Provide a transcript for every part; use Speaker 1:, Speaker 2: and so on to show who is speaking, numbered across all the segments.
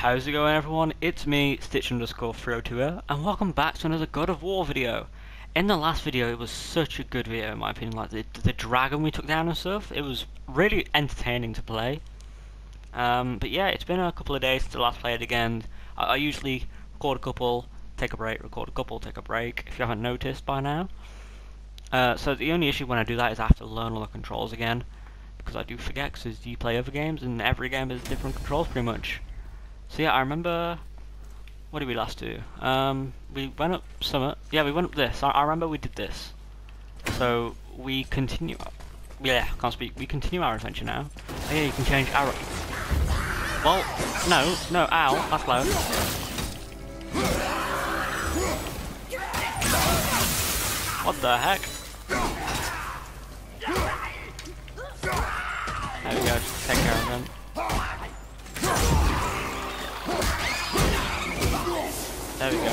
Speaker 1: How's it going everyone? It's me, Stitch underscore 302 and welcome back to another God of War video. In the last video, it was such a good video in my opinion, like the, the dragon we took down and stuff, it was really entertaining to play. Um, but yeah, it's been a couple of days since I last played again. I, I usually record a couple, take a break, record a couple, take a break, if you haven't noticed by now. Uh, so the only issue when I do that is I have to learn all the controls again, because I do forget, because you play other games, and every game has different controls pretty much. So yeah, I remember. What did we last do? Um, we went up Summit. Yeah, we went up this. I, I remember we did this. So we continue. Yeah, can't speak. We continue our adventure now. Oh yeah, you can change arrow. Well, no, no, ow, that's loud. What the heck? There we go, take care of him. There we go.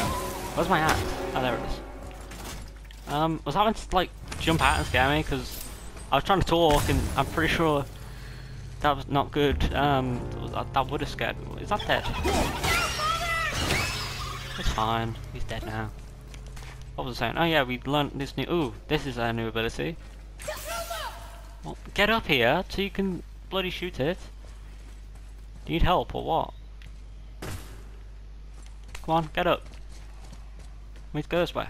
Speaker 1: Where's my hat? Oh, there it is. Um, was that meant to, like, jump out and scare me? Because I was trying to talk and I'm pretty sure that was not good. Um, that, would have scared me. Is that dead? It's fine. He's dead now. What was I saying? Oh yeah, we learned this new... Ooh, this is our new ability. Well, get up here so you can bloody shoot it. Do you need help or what? Come on, get up. We need to go this way.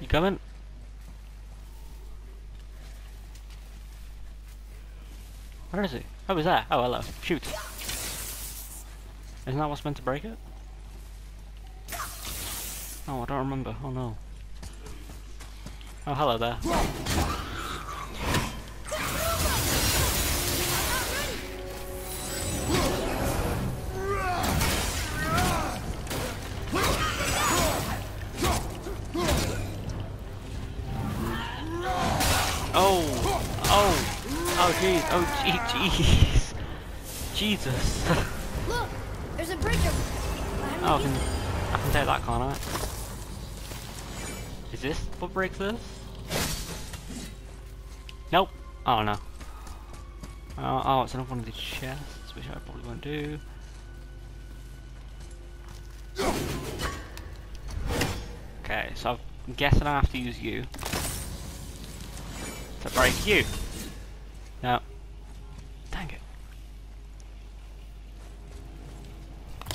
Speaker 1: You coming? Where is he? Oh, he's there. Oh, hello. Shoot. Isn't that what's meant to break it? Oh, I don't remember. Oh no. Oh, hello there. Oh! Oh! Oh jeez! Oh gee jeez! Jesus!
Speaker 2: Look, there's a bridge over
Speaker 1: Oh, I can, I can take that, can't I? Is this what breaks this? Nope. Oh no. Oh, oh, it's another one of these chests, which I probably won't do. Okay, so I'm guessing I have to use you to break you. No. Dang it.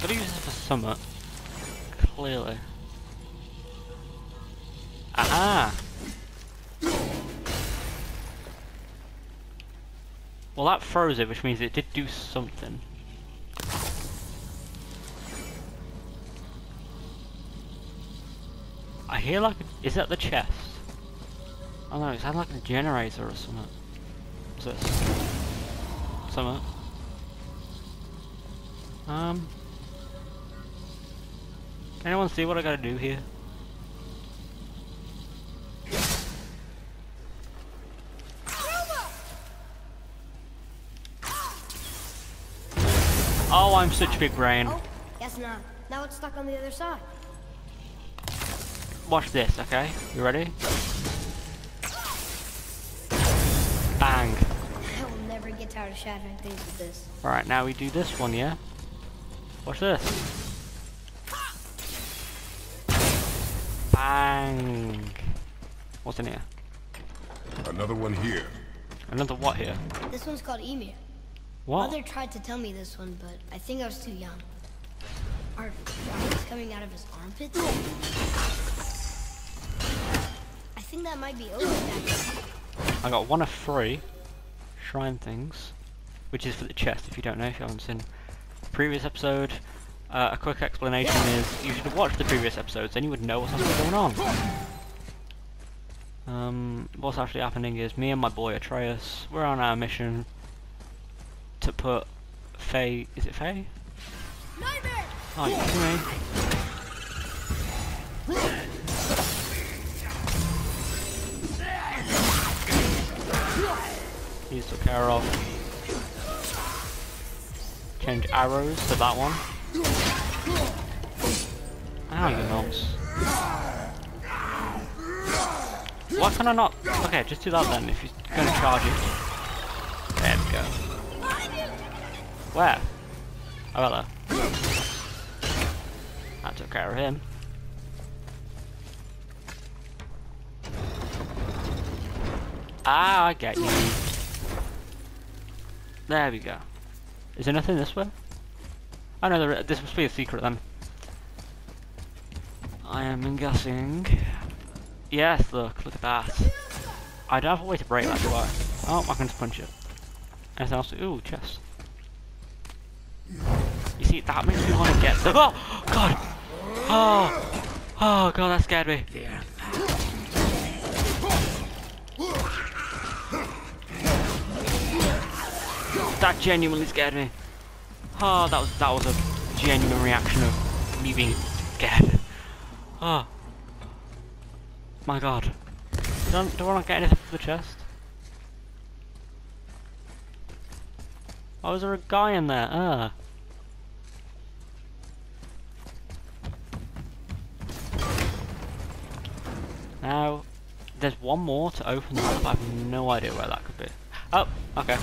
Speaker 1: Gotta use this for summit. Clearly. Aha! Well that froze it, which means it did do something. I hear like, is that the chest? Oh no, it sounds like a generator or something. What's this? Something. Um. Can anyone see what I gotta do here? Oh, I'm such a big brain.
Speaker 2: Oh, guess not. Now it's stuck on the other side.
Speaker 1: Watch this, okay? You ready?
Speaker 2: Shattering things with this.
Speaker 1: Alright, now we do this one, yeah? Watch this. Bang. What's in here?
Speaker 3: Another one here.
Speaker 1: Another what here?
Speaker 2: This one's called Ymir.
Speaker 1: What?
Speaker 2: Mother tried to tell me this one, but I think I was too young. Are flies coming out of his armpits? I think that might be Odin.
Speaker 1: I got one of three shrine things, which is for the chest if you don't know, if you haven't seen the previous episode. Uh, a quick explanation is you should have watched the previous episodes, then you would know what's actually going on. Um, what's actually happening is me and my boy Atreus, we're on our mission to put Faye, is it Faye?
Speaker 2: Nightmare!
Speaker 1: Oh, you me? He's took care of. Change arrows to that one. Ow, you knobs. Why can I not? Okay, just do that then if you're gonna charge it. There we go. Where? Oh, hello. That took care of him. Ah, I get you. There we go. Is there nothing this way? Oh no, there, this must be a secret then. I am guessing. Yes, look, look at that. I don't have a way to break that, do I? Oh, I can just punch it. Anything else? Ooh, chest. You see, that makes me want to get the- Oh! God! Oh! Oh god, that scared me. That genuinely scared me. Oh, that was that was a genuine reaction of me being scared. Oh. My god. Don't do I not get anything for the chest? Oh, is there a guy in there? Ah. Now, there's one more to open but I have no idea where that could be. Oh, okay.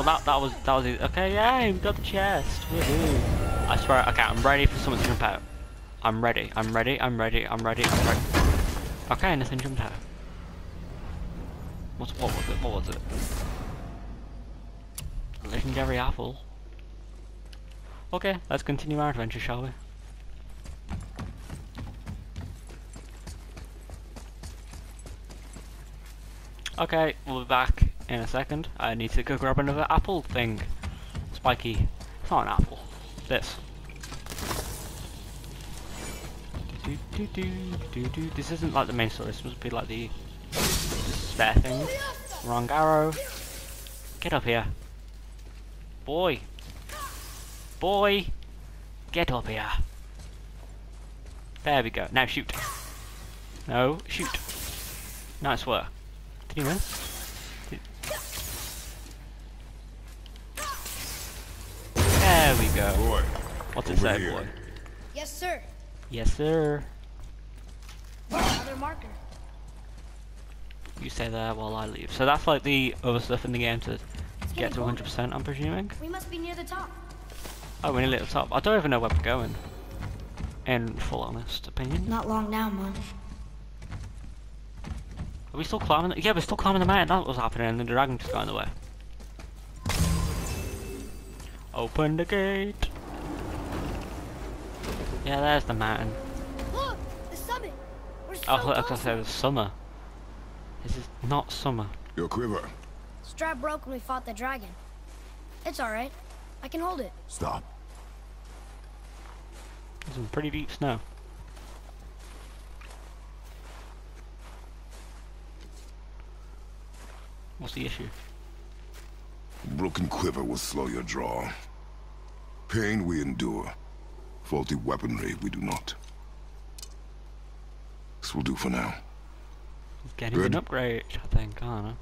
Speaker 1: Well, that that was that was it. Okay, yeah, we got the chest. I swear, okay, I'm ready for someone to jump out. I'm ready. I'm ready. I'm ready. I'm ready. I'm ready. Okay, nothing jumped out. What what was it? What was it? Legendary apple. Okay, let's continue our adventure, shall we? Okay, we'll be back in a second. I need to go grab another apple thing. Spiky. It's not an apple. This. Do, do, do, do, do. This isn't like the main story, this must be like the spare thing. Wrong arrow. Get up here. Boy. Boy. Get up here. There we go. Now shoot. No, shoot. Nice work. Did he miss? There we go.
Speaker 3: Boy,
Speaker 1: What's it
Speaker 3: over
Speaker 1: say,
Speaker 3: here.
Speaker 1: boy?
Speaker 2: Yes, sir.
Speaker 1: Yes, sir.
Speaker 2: Another marker.
Speaker 1: You stay there while I leave. So that's like the other stuff in the game to
Speaker 2: It's
Speaker 1: get to 100%, I'm presuming.
Speaker 2: colder. We must be near the top.
Speaker 1: Oh, we're nearly at the top. I don't even know where we're going. In full honest opinion.
Speaker 2: Not long now, Mom.
Speaker 1: Are we still climbing? The yeah, we're still climbing the mountain. That was happening, and the dragon just got in the way. Open the gate. Yeah, there's the mountain.
Speaker 2: Look, the summit. We're so
Speaker 1: Oh, look, I
Speaker 2: close.
Speaker 1: said it was summer. This is not summer.
Speaker 3: Your quiver.
Speaker 2: Strap broke when we fought the dragon. It's all right. I can hold it.
Speaker 3: Stop.
Speaker 1: There's some pretty deep snow. What's the issue?
Speaker 3: Broken quiver will slow your draw. Pain we endure. Faulty weaponry we do not. This will do for now.
Speaker 1: It's getting an
Speaker 3: Good.
Speaker 1: upgrade, I think, aren't I?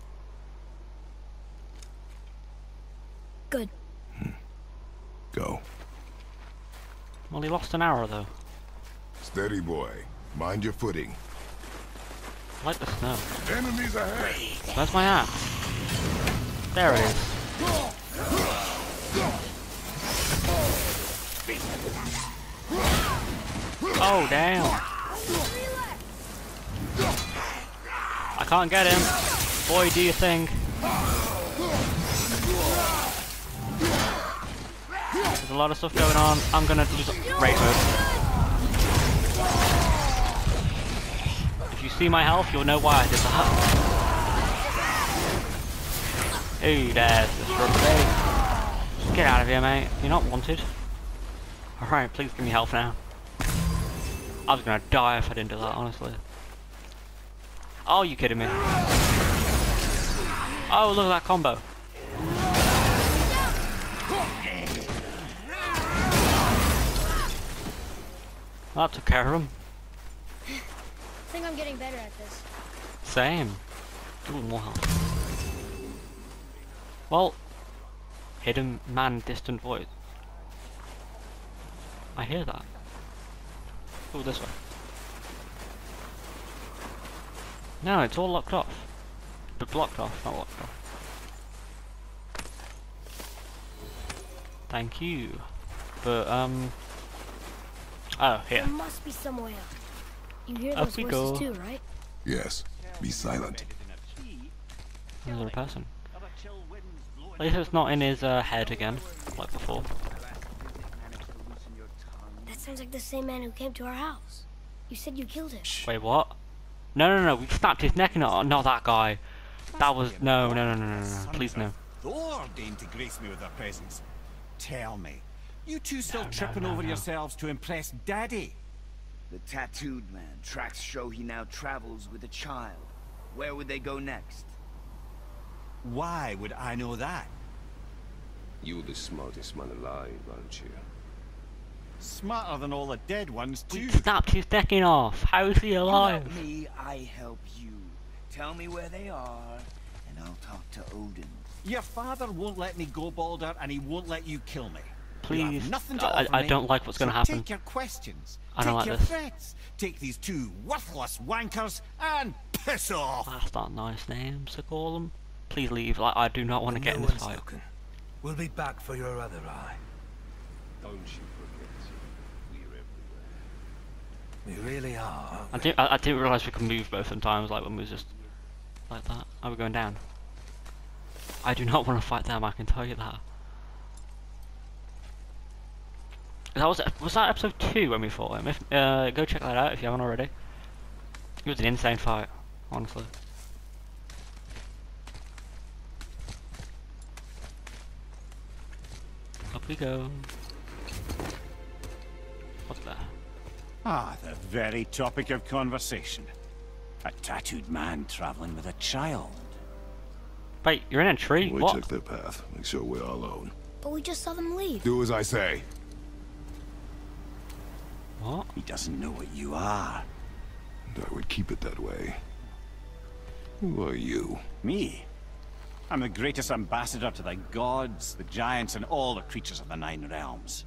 Speaker 2: Good. Hmm.
Speaker 3: Go.
Speaker 1: Well, he lost an arrow though.
Speaker 3: Steady, boy. Mind your footing.
Speaker 1: I like the snow.
Speaker 3: Enemies ahead!
Speaker 1: Where's my axe? There it is. Oh, damn. I can't get him. Boy, do you think? There's a lot of stuff going on. I'm gonna use raid mode. If you see my health, you'll know why I did that. Hey, there's the Get out of here, mate. You're not wanted. Alright, please give me health now. I was gonna die if I didn't do that, honestly. Oh, you kidding me? Oh, look at that combo. That took care of him.
Speaker 2: I think I'm getting better at this.
Speaker 1: Same. Ooh, more health. Well, hidden man, distant voice. I hear that. Oh, this way. No, it's all locked off. But blocked off, not locked off. Thank you. But, um... Oh, here.
Speaker 2: There must be some way out. You hear
Speaker 1: Up
Speaker 2: those
Speaker 1: we
Speaker 2: voices
Speaker 1: go.
Speaker 2: too, right?
Speaker 3: Yes. Be silent.
Speaker 1: Another person. At least it's not in his uh, head again, like before.
Speaker 2: That sounds like the same man who came to our house. You said you killed him.
Speaker 1: Wait, what? No, no, no, we snapped his neck and not, not that guy. That was, no, no, no, no, no, no, please no.
Speaker 4: Thor deigned to grace me with their presence. Tell me, you two still
Speaker 1: no,
Speaker 4: tripping
Speaker 1: no,
Speaker 4: over
Speaker 1: no.
Speaker 4: yourselves to impress Daddy?
Speaker 5: The tattooed man. Tracks show he now travels with a child. Where would they go next?
Speaker 4: Why would I know that?
Speaker 6: You're the smartest man alive, aren't you?
Speaker 4: Smarter than all the dead ones,
Speaker 1: We
Speaker 4: too.
Speaker 1: snapped his neck in off. How is he
Speaker 5: You
Speaker 1: alive?
Speaker 5: help me, I help you. Tell me where they are, and I'll talk to Odin.
Speaker 4: Your father won't let me go, Baldur, and he won't let you kill me.
Speaker 1: Please,
Speaker 4: nothing to
Speaker 1: I-
Speaker 4: offer
Speaker 1: I
Speaker 4: me,
Speaker 1: don't like what's gonna
Speaker 4: so
Speaker 1: happen.
Speaker 4: Take your questions.
Speaker 1: I don't
Speaker 4: take
Speaker 1: like
Speaker 4: your
Speaker 1: this.
Speaker 4: threats. Take these two worthless wankers and piss off.
Speaker 1: That's not nice names to call them. Please leave. Like I do not want to get in
Speaker 7: no
Speaker 1: this
Speaker 7: one's
Speaker 1: fight.
Speaker 7: looking. We'll be back for your other eye.
Speaker 6: Don't you forget. We're everywhere.
Speaker 7: We really are.
Speaker 1: I didn't. I, I didn't realize we could move both sometimes. Like when we was just like that. Are we going down? I do not want to fight them. I can tell you that. That was was that episode two when we fought him. If uh, go check that out if you haven't already. It was an insane fight, honestly. We go. What's that?
Speaker 4: Ah, the very topic of conversation. A tattooed man traveling with a child.
Speaker 1: Wait, you're in a tree.
Speaker 3: We
Speaker 1: what?
Speaker 3: check their path. Make sure we're alone.
Speaker 2: But we just saw them leave.
Speaker 3: Do as I say.
Speaker 1: What?
Speaker 4: He doesn't know what you are.
Speaker 3: And I would keep it that way. Who are you?
Speaker 4: Me? I'm the greatest ambassador to the gods, the giants, and all the creatures of the Nine Realms.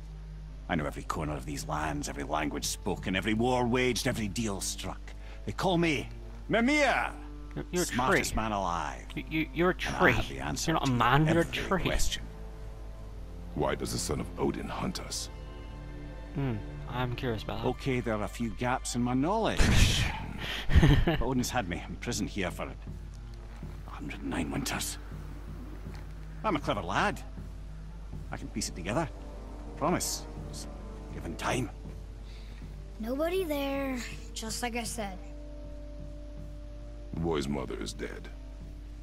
Speaker 4: I know every corner of these lands, every language spoken, every war waged, every deal struck. They call me Mimir,
Speaker 1: You're, you're a
Speaker 4: smartest
Speaker 1: tree.
Speaker 4: man alive.
Speaker 1: You, you, you're a
Speaker 4: And I
Speaker 1: tree.
Speaker 4: have the answer
Speaker 1: You're not a
Speaker 4: to
Speaker 1: man, you're a
Speaker 4: every
Speaker 1: tree.
Speaker 4: Question.
Speaker 3: Why does the son of Odin hunt us?
Speaker 1: Hmm, I'm curious about that.
Speaker 4: Okay, there are a few gaps in my knowledge. but Odin's had me imprisoned here for 109 winters. I'm a clever lad. I can piece it together. Promise. Just given time.
Speaker 2: Nobody there, just like I said.
Speaker 3: The boy's mother is dead.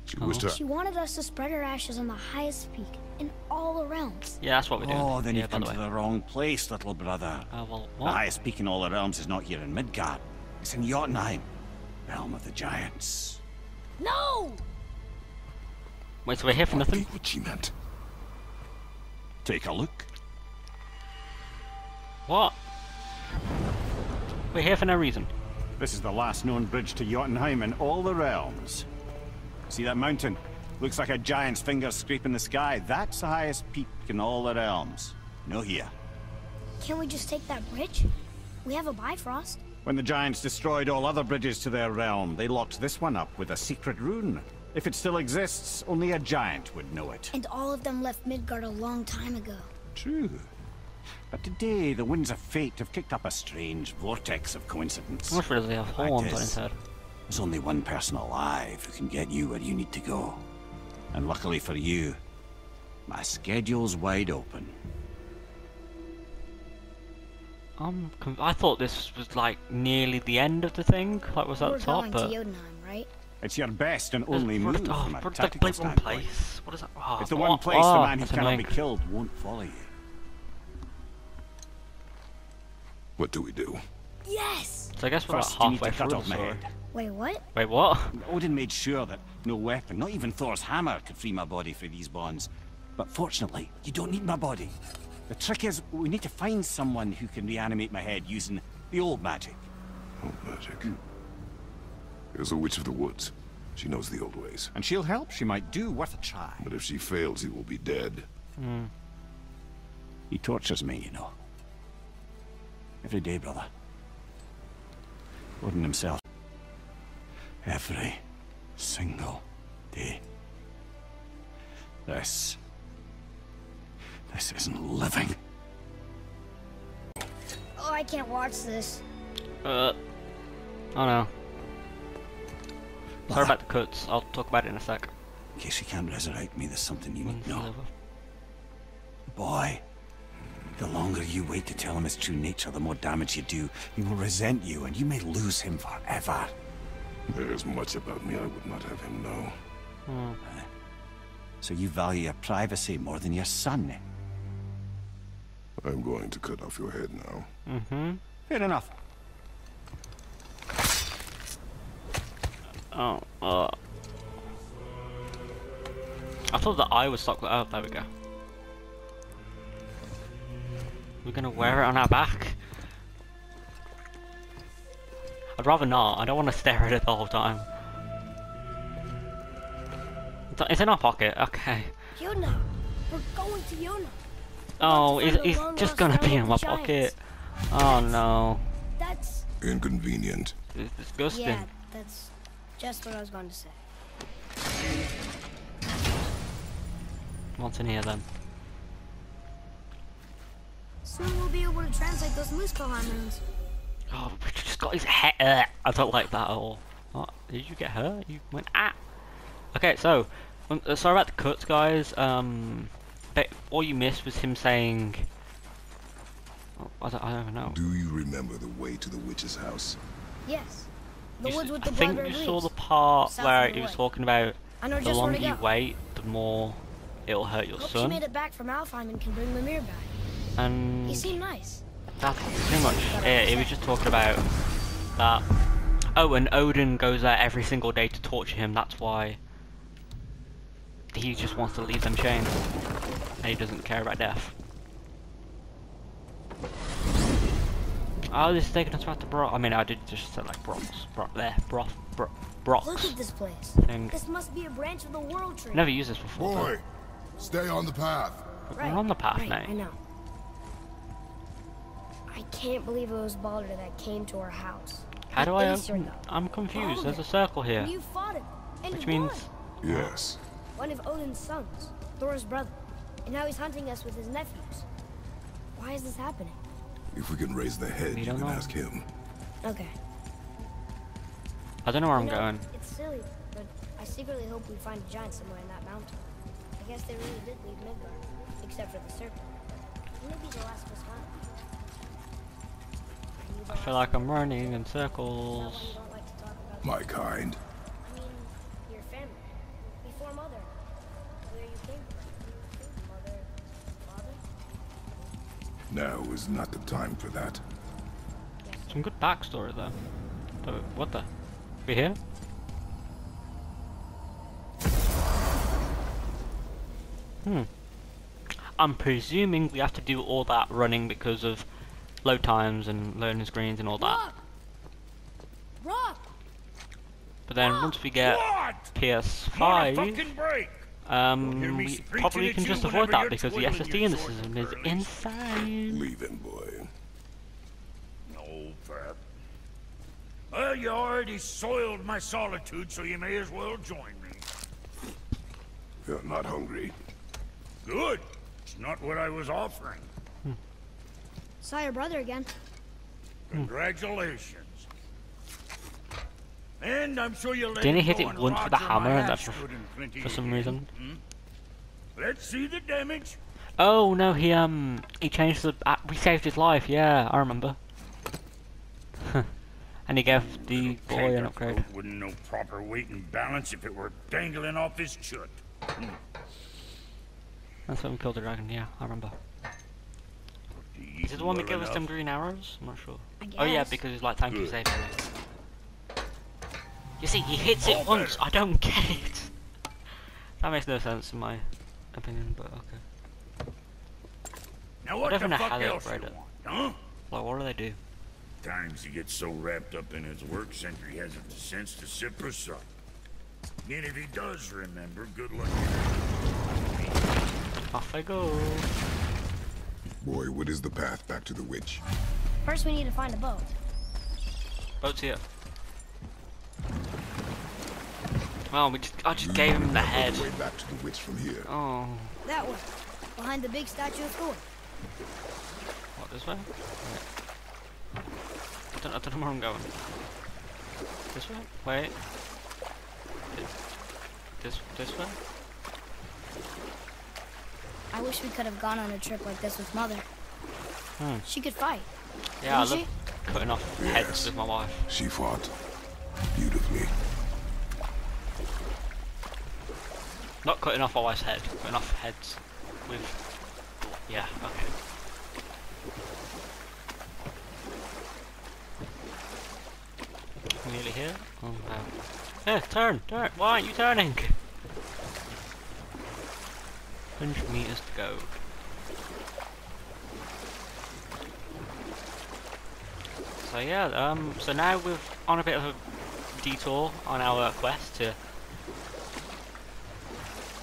Speaker 3: She
Speaker 1: Oh.
Speaker 3: wished her.
Speaker 2: She wanted us to spread her ashes on the highest peak in all the realms.
Speaker 1: Yeah, that's what we're doing.
Speaker 4: Oh, then
Speaker 1: yeah,
Speaker 4: you've
Speaker 1: by
Speaker 4: come
Speaker 1: the
Speaker 4: to
Speaker 1: way.
Speaker 4: the wrong place, little brother.
Speaker 1: Uh, well,
Speaker 4: The highest peak in all the realms is not here in Midgard. It's in Jotunheim, realm of the giants.
Speaker 2: No!
Speaker 1: Wait, so we're here for nothing?
Speaker 3: What she meant.
Speaker 4: Take a look.
Speaker 1: What? We're here for no reason.
Speaker 4: This is the last known bridge to Jotunheim in all the realms. See that mountain? Looks like a giant's finger scraping the sky. That's the highest peak in all the realms. No here.
Speaker 2: Can't we just take that bridge? We have a Bifrost.
Speaker 4: When the giants destroyed all other bridges to their realm, they locked this one up with a secret rune. If it still exists, only a giant would know it.
Speaker 2: And all of them left Midgard a long time ago.
Speaker 4: True. But today, the winds of fate have kicked up a strange vortex of coincidence.
Speaker 1: How much does he have
Speaker 4: Fact
Speaker 1: horns on
Speaker 4: is,
Speaker 1: his head?
Speaker 4: There's only one person alive who can get you where you need to go. And luckily for you, my schedule's wide open.
Speaker 1: I'm I thought this was like nearly the end of the thing. Like was that
Speaker 2: We're
Speaker 1: the top?
Speaker 2: going
Speaker 1: But
Speaker 2: to Jotunheim, right?
Speaker 4: It's your best and only
Speaker 1: what
Speaker 4: move
Speaker 1: is- oh,
Speaker 4: from a
Speaker 1: what is that
Speaker 4: tactical
Speaker 1: bleep
Speaker 4: standpoint.
Speaker 1: place? What is that? Oh,
Speaker 4: It's the
Speaker 1: oh,
Speaker 4: one ah, place
Speaker 1: oh,
Speaker 4: the man who cannot
Speaker 1: annoying.
Speaker 4: be killed won't follow you.
Speaker 3: What do we do?
Speaker 2: Yes!
Speaker 1: So I guess we're
Speaker 4: First,
Speaker 1: about
Speaker 4: you need
Speaker 1: halfway
Speaker 4: to
Speaker 1: through
Speaker 4: cut off my head.
Speaker 2: Wait, what?
Speaker 1: Wait, what?
Speaker 4: Odin made sure that no weapon, not even Thor's hammer, could free my body from these bonds. But fortunately, you don't need my body. The trick is, we need to find someone who can reanimate my head using the old magic.
Speaker 3: Old magic. Hmm. There's a witch of the woods. She knows the old ways.
Speaker 4: And she'll help, she might do, worth a try.
Speaker 3: But if she fails, he will be dead.
Speaker 4: He tortures me, you know. Every day, brother. Odin himself. Every single day. This This isn't living.
Speaker 2: Oh, I can't watch this.
Speaker 1: Uh, oh no. Sorry
Speaker 4: Well,
Speaker 1: about the cuts. I'll talk about it in a sec.
Speaker 4: In case you can't resurrect me, there's something you need to know. Boy, the longer you wait to tell him his true nature, the more damage you do. He will resent you, and you may lose him forever.
Speaker 3: There's much about me I would not have him know.
Speaker 1: Hmm.
Speaker 4: So you value your privacy more than your son. eh?
Speaker 3: I'm going to cut off your head now.
Speaker 1: Mm-hmm.
Speaker 4: Fair enough.
Speaker 1: Oh, uh. I thought the eye was stuck. Oh, there we go. We're gonna wear it on our back. I'd rather not. I don't want to stare at it the whole time. It's- It's in our pocket. Okay.
Speaker 2: Yuna, we're going to Yuna.
Speaker 1: Oh,
Speaker 2: to
Speaker 1: he's, he's just gonna be in my
Speaker 2: of
Speaker 1: pocket. Oh no.
Speaker 2: That's
Speaker 3: Inconvenient.
Speaker 1: It's disgusting.
Speaker 2: yeah. That's just what I was going to say.
Speaker 1: What's in here then?
Speaker 2: Soon we'll be able to translate those Muspelheim runes.
Speaker 1: Oh, we just got his head. Uh, I don't like that at all. What? Did you get hurt? You went ah. Okay, so um, uh, sorry about the cuts, guys. Um, but all you missed was him saying. Oh, I don't, I don't know.
Speaker 3: Do you remember the way to the witch's house?
Speaker 2: Yes. The woods with
Speaker 1: I think you saw the part
Speaker 2: south
Speaker 1: where he was talking about the longer you wait, the more it'll hurt your
Speaker 2: Hope she
Speaker 1: son.
Speaker 2: made it back from Alfheim and can bring Mimir back.
Speaker 1: And
Speaker 2: He seemed nice.
Speaker 1: That's pretty much it. He was just talking about that. Oh, and Odin goes there every single day to torture him. That's why he just wants to leave them chained, and he doesn't care about death. Oh, this is taking us back to Broth. I mean, I did just say like Broths, Broth there, Broth, Bro,
Speaker 2: Look at this place.
Speaker 1: Thing.
Speaker 2: This must be a branch of the World Tree.
Speaker 1: Never used this before. so-
Speaker 3: Boy, stay on the path.
Speaker 2: Right,
Speaker 1: We're on the path
Speaker 2: right,
Speaker 1: now.
Speaker 2: I know. I can't believe it was Baldur that came to our house.
Speaker 1: How do I
Speaker 2: Aesir,
Speaker 1: open? I'm confused. There's a circle here,
Speaker 2: And you fought him. And
Speaker 1: which
Speaker 2: won.
Speaker 1: means
Speaker 3: Yes.
Speaker 2: One of Odin's sons, Thor's brother. And now he's hunting us with his nephews. Why is this happening?
Speaker 3: If we can raise the head, you can
Speaker 1: know.
Speaker 3: ask him.
Speaker 2: Okay.
Speaker 1: I don't know where I'm
Speaker 2: know,
Speaker 1: going.
Speaker 2: It's silly, but I secretly hope we find a giant somewhere in that mountain. I guess they really did leave Midgard, except for the serpent. Maybe the last was found. Are you the
Speaker 1: I feel like I'm running in
Speaker 2: Is that why
Speaker 1: circles.
Speaker 2: like to talk about
Speaker 3: My kind.
Speaker 2: I mean, your family. Before mother. Where you came from. Mother, father?
Speaker 3: Now is not the time for that.
Speaker 1: Some good backstory though. But what the? We here? Hmm. I'm presuming we have to do all that running because of load times and loading screens and all that.
Speaker 2: Rock! Rock!
Speaker 1: But then once we get
Speaker 8: What?
Speaker 1: PS5,
Speaker 8: Fucking break!
Speaker 1: Um, we probably can just avoid that because the
Speaker 8: twiddling
Speaker 1: SSD in the system is
Speaker 8: curlies.
Speaker 1: insane.
Speaker 3: Leave him, boy.
Speaker 8: No, Pep. Well, you already soiled my solitude, so you may as well join me.
Speaker 3: You're not hungry.
Speaker 8: Good. It's not what I was offering.
Speaker 2: Saw your brother again.
Speaker 8: Congratulations. And I'm sure you'll
Speaker 1: Didn't he hit it once with the hammer and
Speaker 8: ass
Speaker 1: that for-
Speaker 8: good in plenty
Speaker 1: for some reason?
Speaker 8: Hmm? Let's see the damage.
Speaker 1: Oh no, he um he changed the uh, we saved his life. Yeah, I remember. and he gave the boy an upgrade.
Speaker 8: Canterfoot Wouldn't know proper weight and balance if it were dangling off his chut.
Speaker 1: That's when we killed the dragon. Yeah, I remember. Is it the one that gave us them green arrows? I'm not sure. Oh yeah, because it's like thank you
Speaker 8: Good.
Speaker 1: save me. You see, he hits it
Speaker 8: All
Speaker 1: once.
Speaker 8: better.
Speaker 1: I don't get it. That makes no sense in my opinion, but okay.
Speaker 8: Now
Speaker 1: I
Speaker 8: what
Speaker 1: don't
Speaker 8: the
Speaker 1: know
Speaker 8: fuck
Speaker 1: they
Speaker 8: else you want, huh?
Speaker 1: Like, what do they do?
Speaker 8: Times he gets so wrapped up in his work, Sindri hasn't the sense to sit for supper. And if he does remember, good luck.
Speaker 1: Off I go.
Speaker 3: Boy, what is the path back to the witch?
Speaker 2: First, we need to find a boat.
Speaker 1: Boat's here. Well, we just, I just
Speaker 3: You
Speaker 1: gave him the
Speaker 3: remember
Speaker 1: head.
Speaker 3: way back to the witch from here.
Speaker 1: Oh,
Speaker 2: That way. behind the big statue of Thor.
Speaker 1: What, this way? Wait. I don't, I don't know where I'm going. This way? Wait. This, this way?
Speaker 2: I wish we could have gone on a trip like this with Mother.
Speaker 1: Hmm.
Speaker 2: She could fight.
Speaker 1: Yeah, I
Speaker 2: Didn't
Speaker 1: love cutting off heads
Speaker 3: Yes.
Speaker 1: with my wife.
Speaker 3: She fought beautifully.
Speaker 1: Not cutting off my wife's head, cutting off heads with... Yeah, okay. Nearly here? Oh, wow. Yeah, turn, turn! Why aren't you turning? 100 meters to go. So yeah, um, so now we're on a bit of a detour on our quest to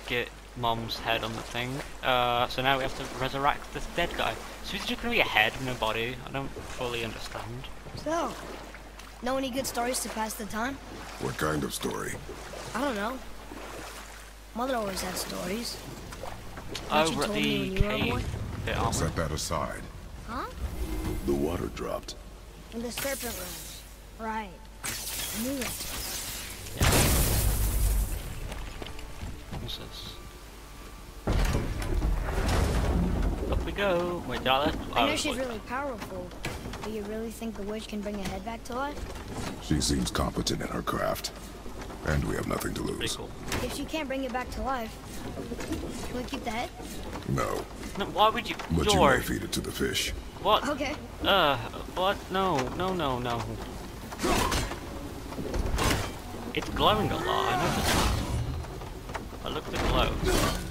Speaker 1: get Mom's head on the thing. Uh, so now we have to resurrect this dead guy. So is it just gonna be a head and a body? I don't fully understand.
Speaker 2: So, know any good stories to pass the time?
Speaker 3: What kind of story?
Speaker 2: I don't know. Mother always had stories. What you
Speaker 1: Over at the
Speaker 2: when you were a boy?
Speaker 1: cave bit, aren't?
Speaker 3: Set that aside.
Speaker 2: Huh?
Speaker 3: The water dropped.
Speaker 2: In the serpent rooms. Right. I knew that.
Speaker 1: Go. Wait, did I let?
Speaker 2: I know she's
Speaker 1: wait.
Speaker 2: really powerful. Do you really think the witch can bring a head back to life?
Speaker 3: She seems competent in her craft. And we have nothing to
Speaker 1: Pretty
Speaker 3: lose.
Speaker 1: cool.
Speaker 2: If she can't bring it back to life, can we keep the head?
Speaker 3: No,
Speaker 1: No, why would you?
Speaker 3: but you may feed it to the fish.
Speaker 1: what?
Speaker 2: Okay.
Speaker 1: Uh, what? No, no, no, no. It's glowing a lot, I noticed that. But look at the glow.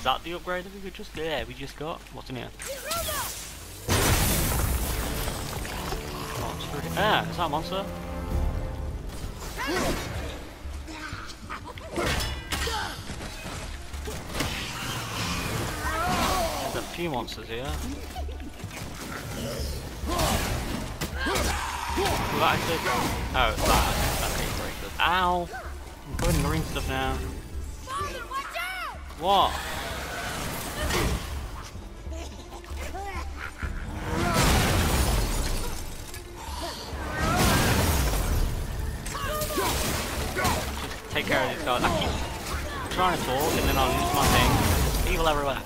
Speaker 1: Is that the upgrade that we could just yeah, we just got? What's in here? Monster. Ah, is that a monster? There's a few monsters here. Well, actually, oh, it's that. Okay, very good. Ow! I'm putting green stuff now. What? Guys. I keep trying to talk and then I'll lose my thing. People everywhere.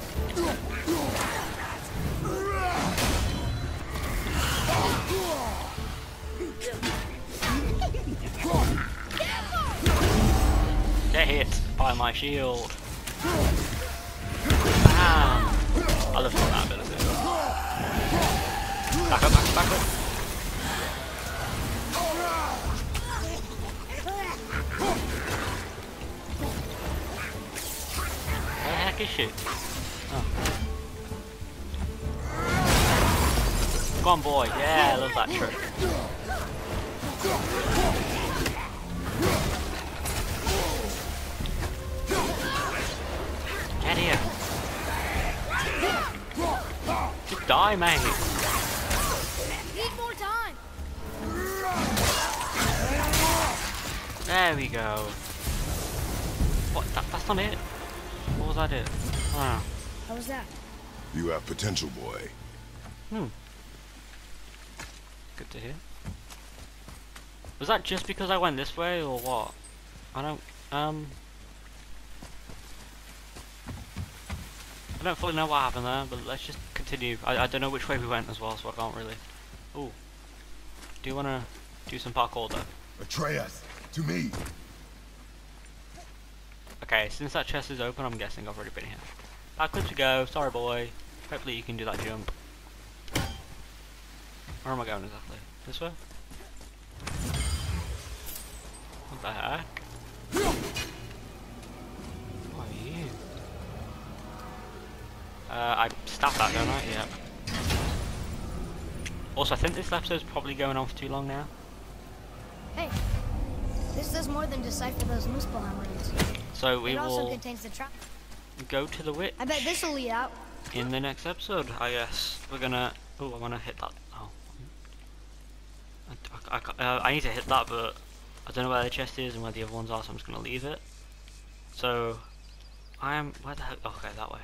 Speaker 1: Get hit by my shield. Bam! I love that ability. Back up, back up, back up. Where the heck is she? Oh. Come on, boy. Yeah, I love that trick. Get here. Just die, mate.
Speaker 2: Need more time.
Speaker 1: There we go. What? That, that's not it. What was that it? Ah.
Speaker 2: How was that?
Speaker 3: You have potential, boy.
Speaker 1: Hmm. Good to hear. Was that just because I went this way, or what? I don't, um... I don't fully know what happened there, but let's just continue. I, I don't know which way we went as well, so I can't really... Ooh. Do you wanna do some parkour though?
Speaker 3: Atreus, to me.
Speaker 1: Okay, since that chest is open, I'm guessing I've already been here. Backwards we go, sorry boy. Hopefully you can do that jump. Where am I going exactly? This way? What the heck? Who are you? Uh, I stabbed that, don't I? Yep. Also, I think this episode's probably going on for too long now.
Speaker 2: Hey, this does more than decipher those Muspelheim runes.
Speaker 1: So we
Speaker 2: It also
Speaker 1: will
Speaker 2: contains the trap.
Speaker 1: go to the witch.
Speaker 2: I bet this will lead out.
Speaker 1: in the next episode, I guess. We're gonna. Oh, I wanna hit that. Oh. I, I, I, uh, I need to hit that, but I don't know where the chest is and where the other ones are, so I'm just gonna leave it. So, I am. Where the heck? Okay, that way.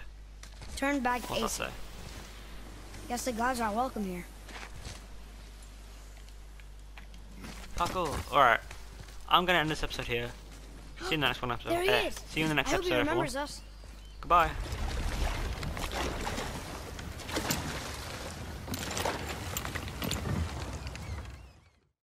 Speaker 2: Turn back
Speaker 1: What's that say?
Speaker 2: Guess the gods are welcome here.
Speaker 1: Parkour. Alright. I'm gonna end this episode here. See you in the next one episode. Uh. See you in the next episode. everyone.
Speaker 2: us.
Speaker 1: Goodbye.